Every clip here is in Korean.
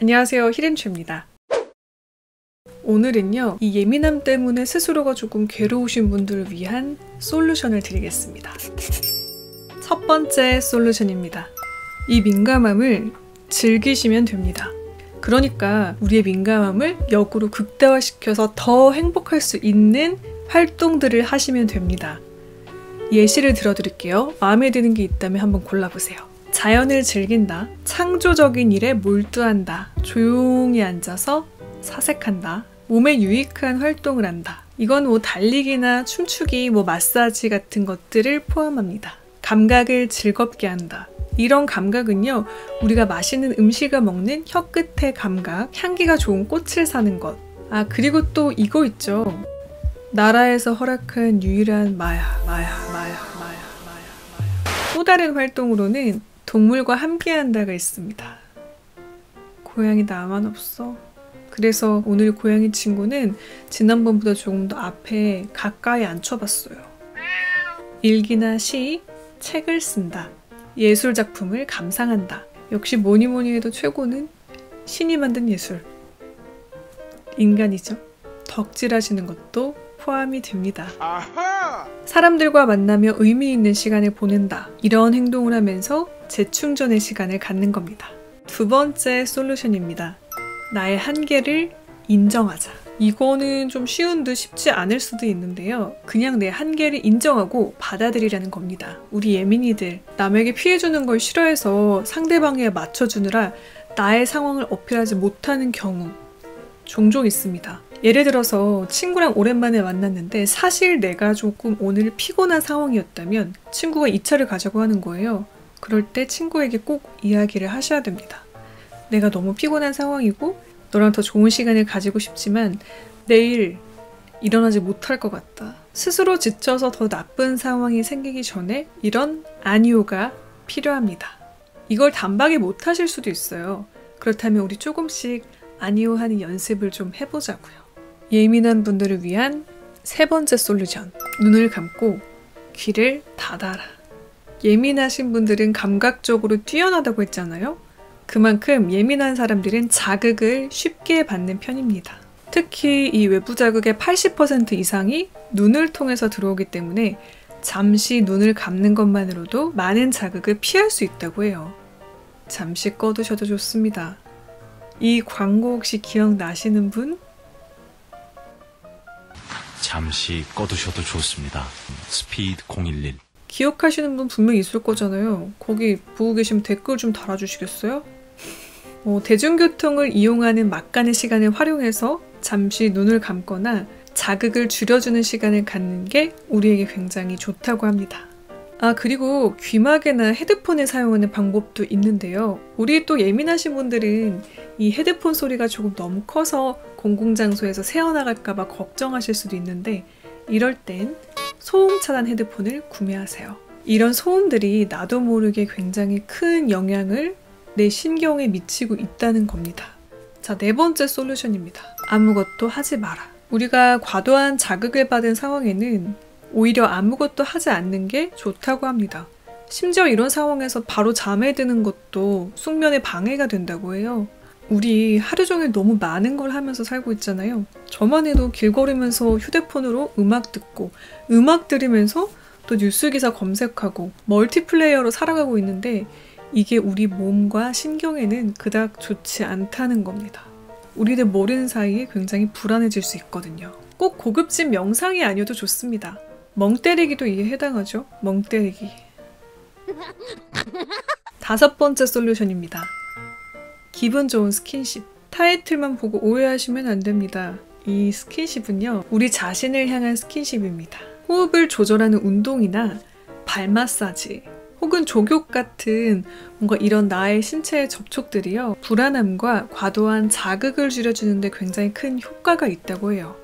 안녕하세요. 히렌츠입니다. 오늘은요, 이 예민함 때문에 스스로가 조금 괴로우신 분들을 위한 솔루션을 드리겠습니다. 첫 번째 솔루션입니다. 이 민감함을 즐기시면 됩니다. 그러니까 우리의 민감함을 역으로 극대화시켜서 더 행복할 수 있는 활동들을 하시면 됩니다. 예시를 들어드릴게요. 마음에 드는 게 있다면 한번 골라보세요. 자연을 즐긴다. 창조적인 일에 몰두한다. 조용히 앉아서 사색한다. 몸에 유익한 활동을 한다. 이건 뭐 달리기나 춤추기, 뭐 마사지 같은 것들을 포함합니다. 감각을 즐겁게 한다. 이런 감각은요, 우리가 맛있는 음식을 먹는 혀 끝의 감각, 향기가 좋은 꽃을 사는 것. 아, 그리고 또 이거 있죠. 나라에서 허락한 유일한 마야, 마야, 마야, 마야, 마야, 마야. 또 다른 활동으로는 동물과 함께 한다가 있습니다. 고양이 나만 없어. 그래서 오늘 고양이 친구는 지난번보다 조금 더 앞에 가까이 앉혀봤어요. 일기나 시, 책을 쓴다. 예술 작품을 감상한다. 역시 뭐니 뭐니 해도 최고는 신이 만든 예술. 인간이죠. 덕질하시는 것도 포함이 됩니다. 사람들과 만나며 의미 있는 시간을 보낸다. 이런 행동을 하면서 재충전의 시간을 갖는 겁니다. 두 번째 솔루션입니다. 나의 한계를 인정하자. 이거는 좀 쉬운 듯 쉽지 않을 수도 있는데요. 그냥 내 한계를 인정하고 받아들이라는 겁니다. 우리 예민이들, 남에게 피해주는 걸 싫어해서 상대방에 맞춰주느라 나의 상황을 어필하지 못하는 경우 종종 있습니다. 예를 들어서 친구랑 오랜만에 만났는데 사실 내가 조금 오늘 피곤한 상황이었다면 친구가 이 차를 가자고 하는 거예요. 그럴 때 친구에게 꼭 이야기를 하셔야 됩니다. 내가 너무 피곤한 상황이고 너랑 더 좋은 시간을 가지고 싶지만 내일 일어나지 못할 것 같다. 스스로 지쳐서 더 나쁜 상황이 생기기 전에 이런 아니오가 필요합니다. 이걸 단박에 못 하실 수도 있어요. 그렇다면 우리 조금씩 아니오 하는 연습을 좀 해보자고요. 예민한 분들을 위한 세 번째 솔루션. 눈을 감고 귀를 닫아라. 예민하신 분들은 감각적으로 뛰어나다고 했잖아요. 그만큼 예민한 사람들은 자극을 쉽게 받는 편입니다. 특히 이 외부 자극의 80% 이상이 눈을 통해서 들어오기 때문에 잠시 눈을 감는 것만으로도 많은 자극을 피할 수 있다고 해요. 잠시 꺼두셔도 좋습니다. 이 광고 혹시 기억나시는 분? 잠시 꺼두셔도 좋습니다. 스피드 011. 기억하시는 분 분명 있을 거잖아요. 거기 보고 계시면 댓글 좀 달아주시겠어요? 어, 대중교통을 이용하는 막간의 시간을 활용해서 잠시 눈을 감거나 자극을 줄여주는 시간을 갖는 게 우리에게 굉장히 좋다고 합니다. 아, 그리고 귀마개나 헤드폰을 사용하는 방법도 있는데요. 우리 또 예민하신 분들은 이 헤드폰 소리가 조금 너무 커서 공공장소에서 새어나갈까봐 걱정하실 수도 있는데, 이럴 땐 소음 차단 헤드폰을 구매하세요. 이런 소음들이 나도 모르게 굉장히 큰 영향을 내 신경에 미치고 있다는 겁니다. 자, 네 번째 솔루션입니다. 아무것도 하지 마라. 우리가 과도한 자극을 받은 상황에는 오히려 아무것도 하지 않는 게 좋다고 합니다. 심지어 이런 상황에서 바로 잠에 드는 것도 숙면에 방해가 된다고 해요. 우리 하루 종일 너무 많은 걸 하면서 살고 있잖아요. 저만 해도 길 걸으면서 휴대폰으로 음악 듣고, 음악 들으면서 또 뉴스 기사 검색하고, 멀티플레이어로 살아가고 있는데, 이게 우리 몸과 신경에는 그닥 좋지 않다는 겁니다. 우리들 모르는 사이에 굉장히 불안해질 수 있거든요. 꼭 고급진 명상이 아니어도 좋습니다. 멍 때리기도 이에 해당하죠. 멍 때리기. 다섯 번째 솔루션입니다. 기분 좋은 스킨십. 타이틀만 보고 오해하시면 안 됩니다. 이 스킨십은요, 우리 자신을 향한 스킨십입니다. 호흡을 조절하는 운동이나 발 마사지, 혹은 족욕 같은 뭔가 이런 나의 신체의 접촉들이요, 불안함과 과도한 자극을 줄여주는데 굉장히 큰 효과가 있다고 해요.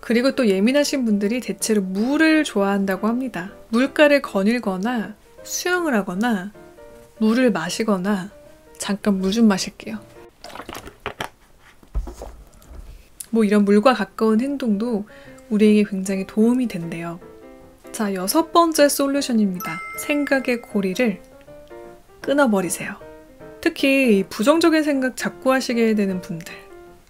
그리고 또 예민하신 분들이 대체로 물을 좋아한다고 합니다. 물가를 거닐거나 수영을 하거나 물을 마시거나 잠깐 물 좀 마실게요. 뭐 이런 물과 가까운 행동도 우리에게 굉장히 도움이 된대요. 자, 여섯 번째 솔루션입니다. 생각의 고리를 끊어버리세요. 특히 부정적인 생각 자꾸 하시게 되는 분들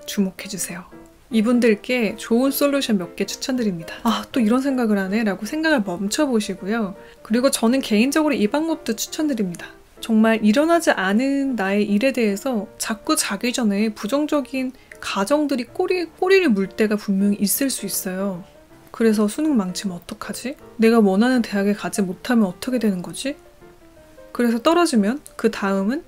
주목해주세요. 이분들께 좋은 솔루션 몇 개 추천드립니다. 아, 또 이런 생각을 하네? 라고 생각을 멈춰보시고요. 그리고 저는 개인적으로 이 방법도 추천드립니다. 정말 일어나지 않은 나의 일에 대해서 자꾸 자기 전에 부정적인 가정들이 꼬리, 꼬리를 물 때가 분명히 있을 수 있어요. 그래서 수능 망치면 어떡하지? 내가 원하는 대학에 가지 못하면 어떻게 되는 거지? 그래서 떨어지면 그 다음은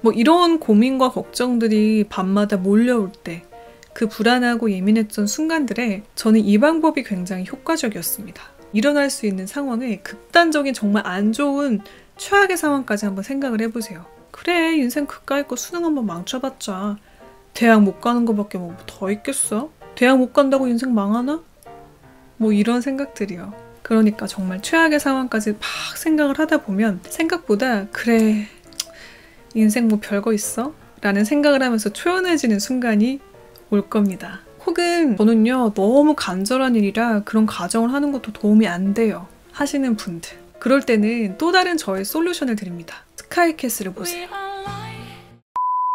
뭐 이런 고민과 걱정들이 밤마다 몰려올 때 그 불안하고 예민했던 순간들에 저는 이 방법이 굉장히 효과적이었습니다. 일어날 수 있는 상황에 극단적인 정말 안 좋은 최악의 상황까지 한번 생각을 해보세요. 그래 인생 그까이 거 수능 한번 망쳐봤자 대학 못 가는 거밖에 뭐 더 있겠어? 대학 못 간다고 인생 망하나? 뭐 이런 생각들이요. 그러니까 정말 최악의 상황까지 막 생각을 하다 보면 생각보다 그래 인생 뭐 별거 있어? 라는 생각을 하면서 초연해지는 순간이 올 겁니다. 혹은 저는요 너무 간절한 일이라 그런 가정을 하는 것도 도움이 안 돼요 하시는 분들 그럴 때는 또 다른 저의 솔루션을 드립니다. 스카이캐슬을 보세요.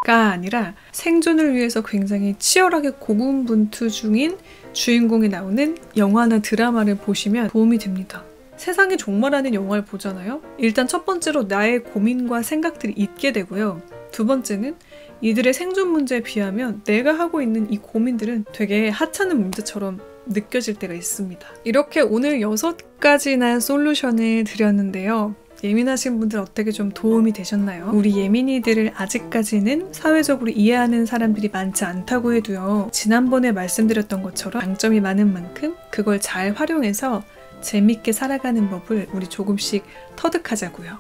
가 아니라 생존을 위해서 굉장히 치열하게 고군분투 중인 주인공이 나오는 영화나 드라마를 보시면 도움이 됩니다. 세상에 종말하는 영화를 보잖아요. 일단 첫 번째로 나의 고민과 생각들이 있게 되고요. 두 번째는 이들의 생존 문제에 비하면 내가 하고 있는 이 고민들은 되게 하찮은 문제처럼 느껴질 때가 있습니다. 이렇게 오늘 여섯 가지나 솔루션을 드렸는데요. 예민하신 분들 어떻게 좀 도움이 되셨나요? 우리 예민이들을 아직까지는 사회적으로 이해하는 사람들이 많지 않다고 해도요. 지난번에 말씀드렸던 것처럼 장점이 많은 만큼 그걸 잘 활용해서 재밌게 살아가는 법을 우리 조금씩 터득하자고요.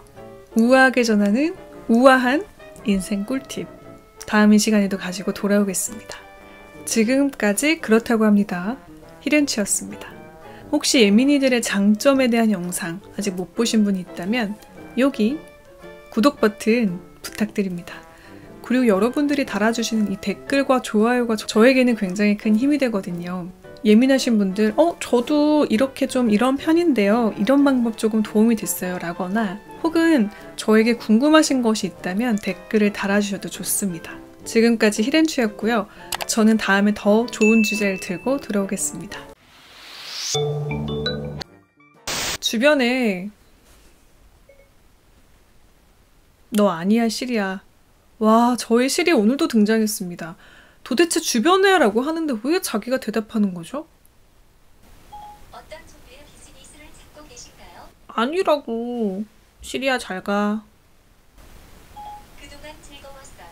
우아하게 전하는 우아한 인생 꿀팁. 다음 이 시간에도 가지고 돌아오겠습니다. 지금까지 그렇다고 합니다. 히렌치였습니다. 혹시 예민이들의 장점에 대한 영상 아직 못 보신 분이 있다면 여기 구독 버튼 부탁드립니다. 그리고 여러분들이 달아주시는 이 댓글과 좋아요가 저에게는 굉장히 큰 힘이 되거든요. 예민하신 분들, 어, 저도 이렇게 좀 이런 편인데요. 이런 방법 조금 도움이 됐어요. 라거나 혹은 저에게 궁금하신 것이 있다면 댓글을 달아주셔도 좋습니다. 지금까지 히렌추였고요. 저는 다음에 더 좋은 주제를 들고 들어오겠습니다. 주변에 너 아니야 실이야. 와 저희 실이 오늘도 등장했습니다. 도대체 주변에 라고 하는데 왜 자기가 대답하는 거죠? 아니라고. 시리아 잘 가. 그동안 즐거웠어요.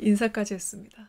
인사까지 했습니다.